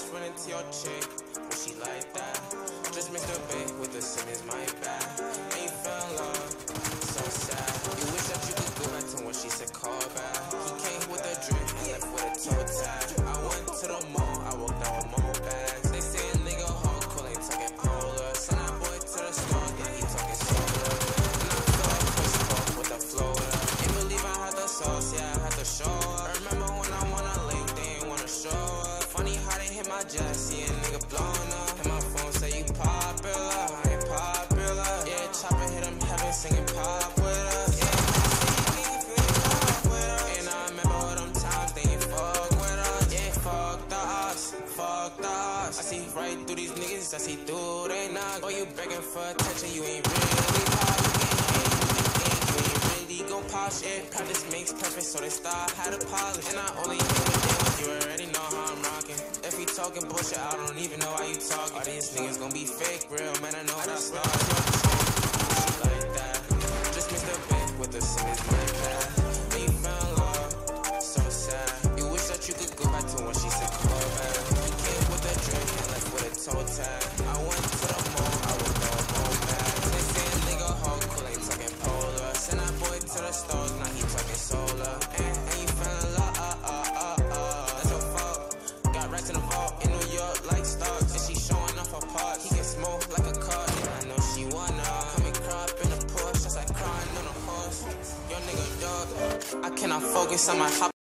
just run into your chick. Was she like that? My jack, see a nigga blowing up. And my phone say you popular, I ain't popular. Yeah, chopper hit him heaven singing pop with us. Yeah, say you pop with us. And I remember all them times they ain't fuck with us. Yeah, fuck the odds, fuck the odds. I see right through these niggas, I see through they knock. Oh, you begging for attention, you ain't really pop. You ain't really gon' pop shit. Practice makes perfect, so they start how to polish. And I only talking bullshit, I don't even know how you talking. All these niggas gon' be fake, real man. I know how to start. Dog. I focus on my hop.